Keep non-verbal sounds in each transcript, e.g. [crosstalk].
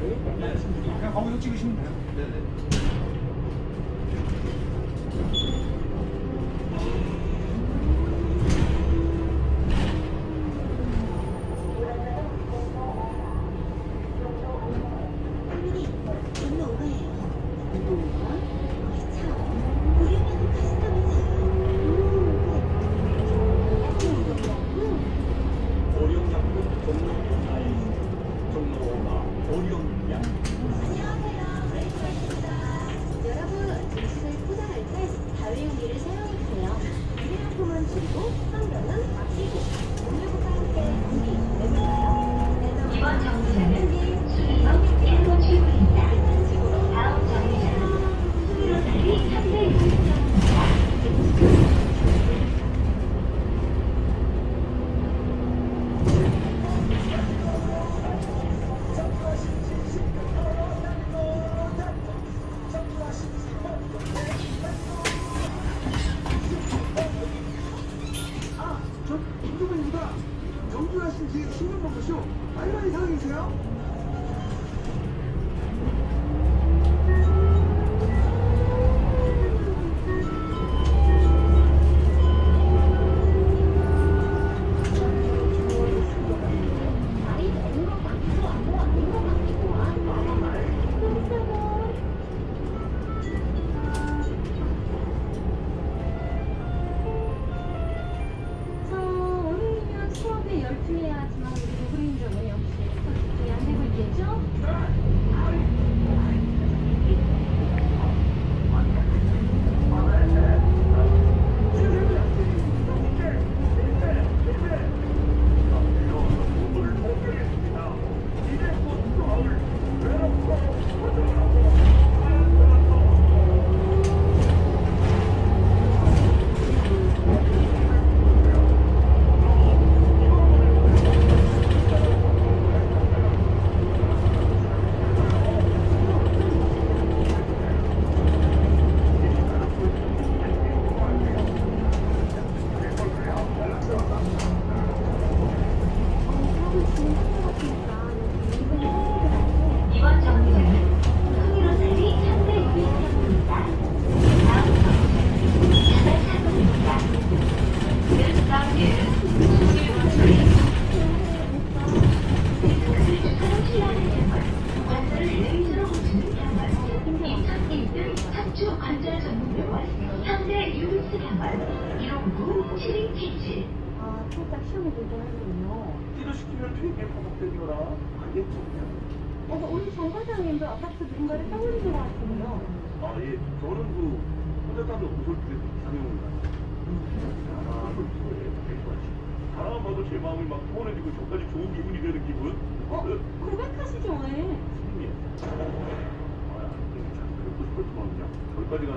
되고 그냥 거기서 찍으시면 돼요.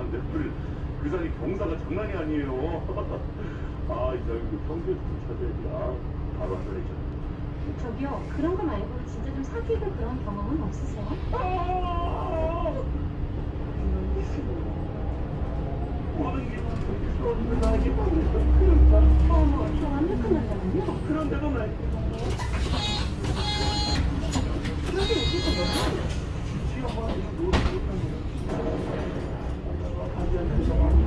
하는데 우리 의산이 경사가 장난이 아니에요. [laughs] 아, 이제 그 평소에 좀 찾아야지. 아, 바로 안달리죠 저기요, 그런 거 말고 진짜 좀 사귀고 그런 경험은 없으세요? 어머, 저 완벽한 남자군요. 그런데도 말고. 그런데 여기서 뭐야? 지금 뭐, 이거 못하는 거야. Thank you.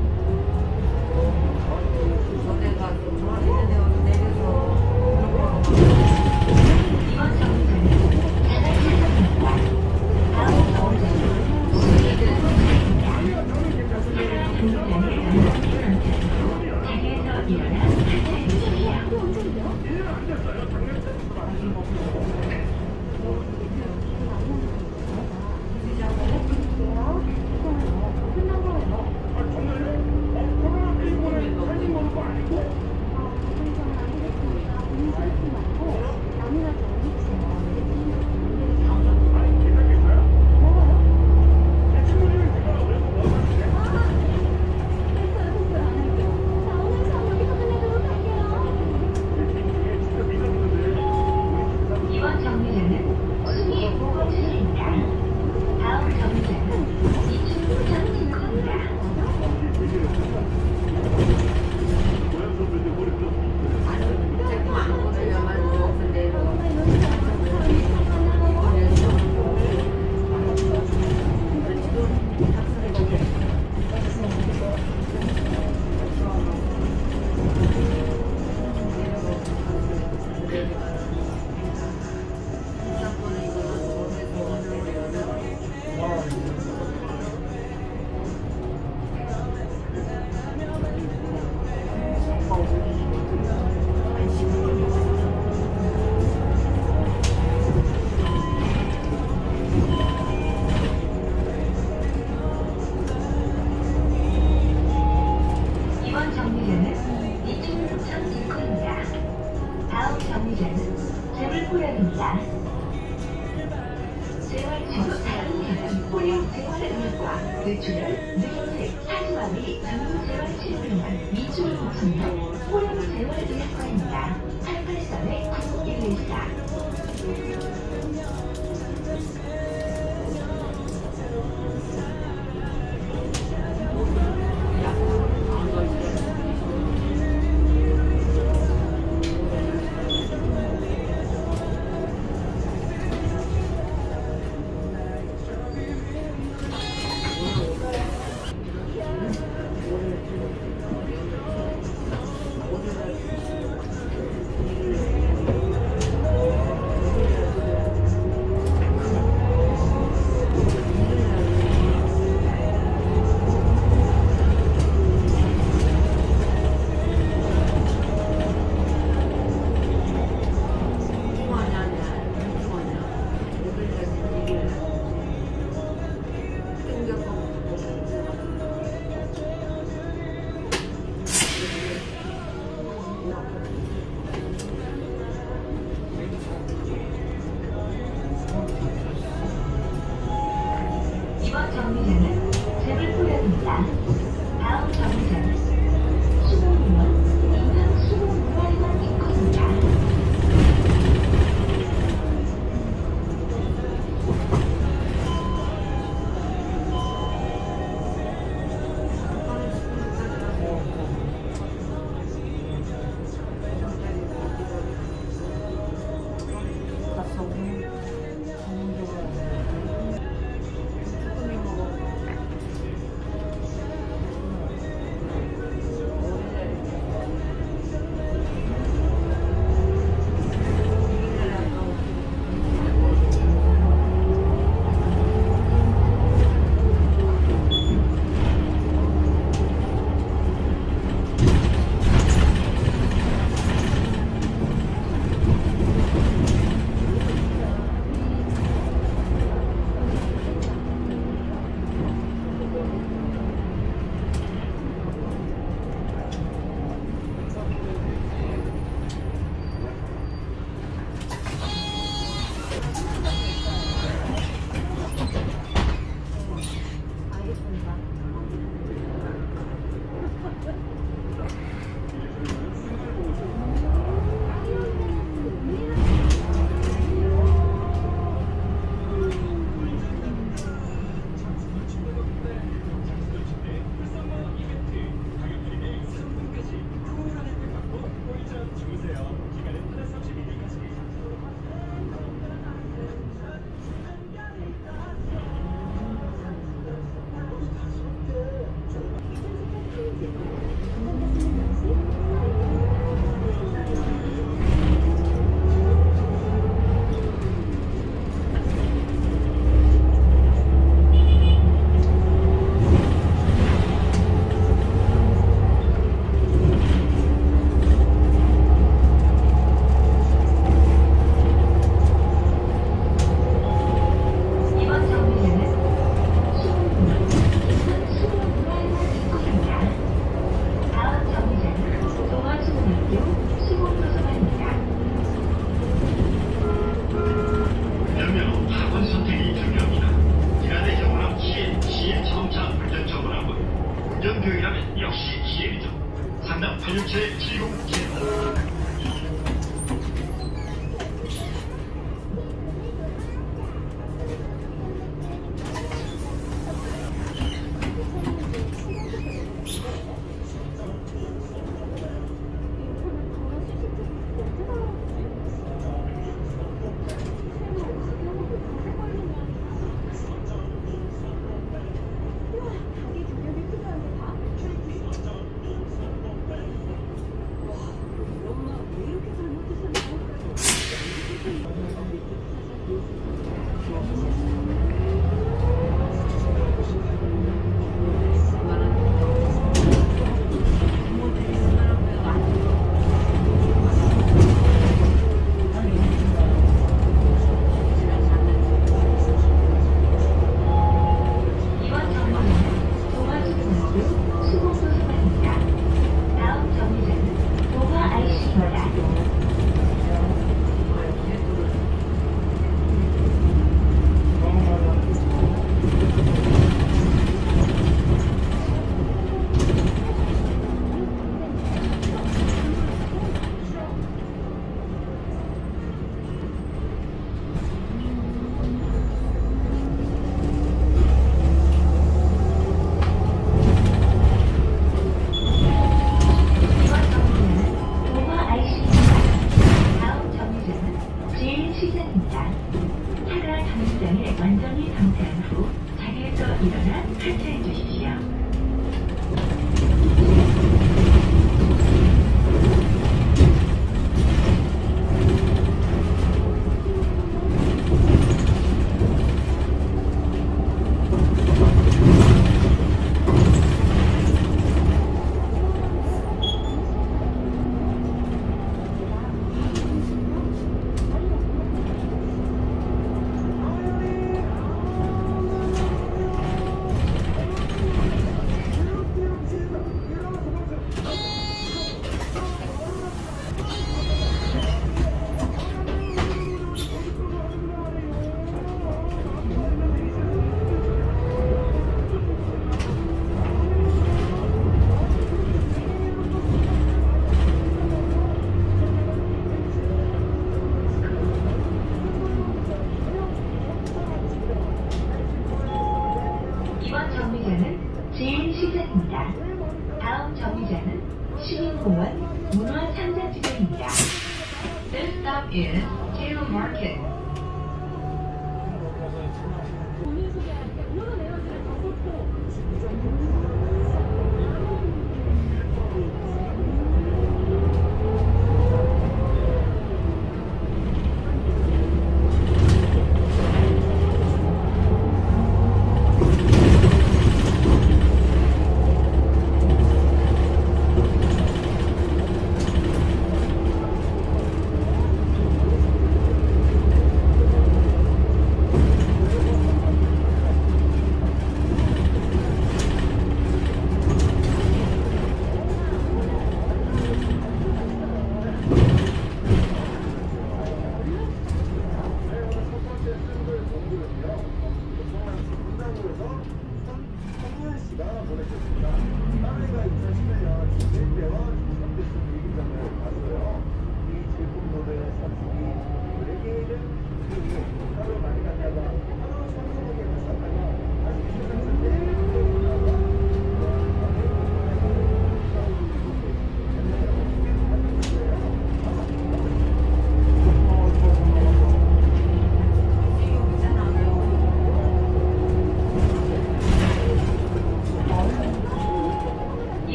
값을 주면 느낌색 사진만이 전부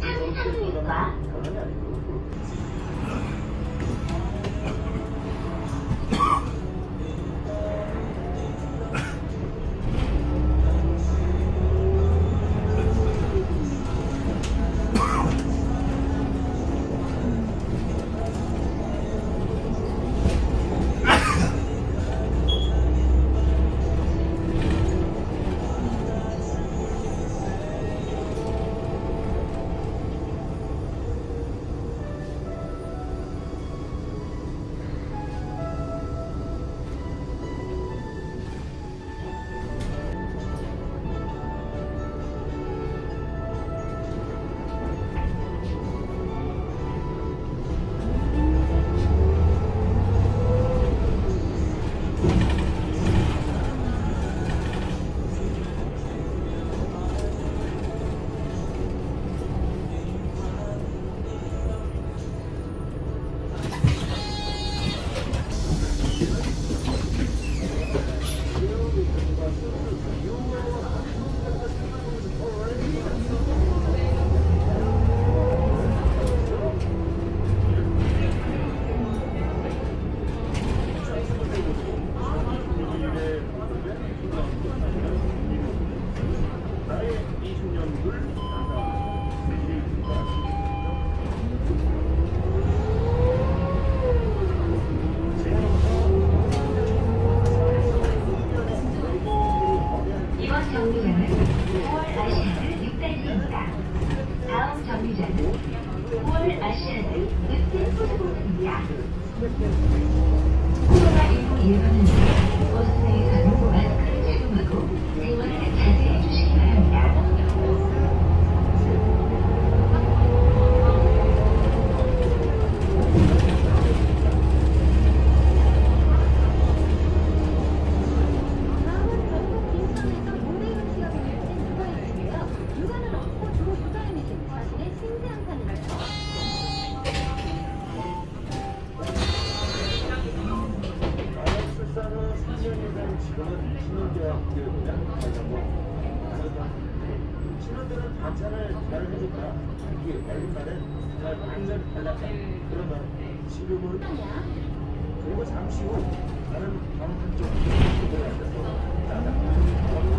餐厅看对你团。 반찬을 잘 해줬다. 이게 말린말에 잘 완전 달랐다. 그러나 지금은 그리고 잠시 후 나는 방금 좀 돌아가서 나는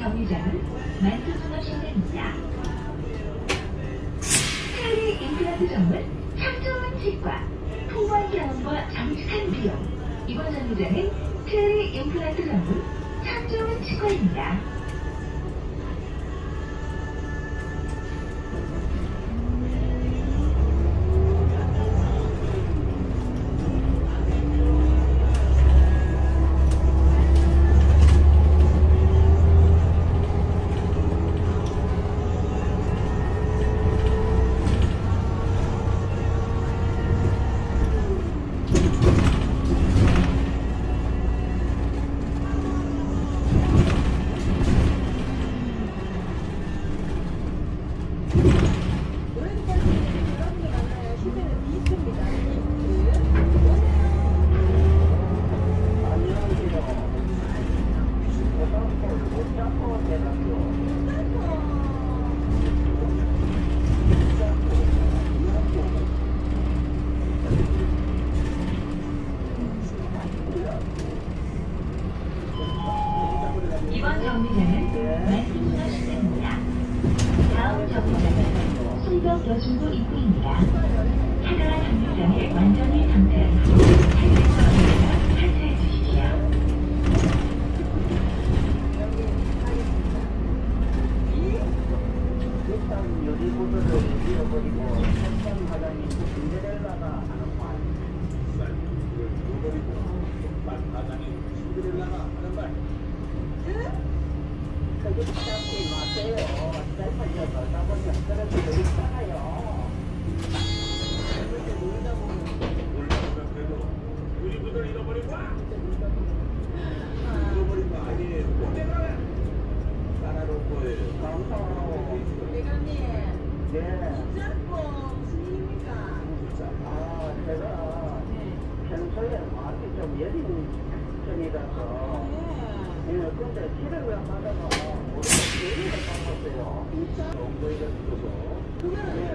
tell me, Dad? 여름이 전해가서 네. 예, 근데 길을 왜안 받아서 여름을 받았어요. 진짜? 너무 이래서 그거는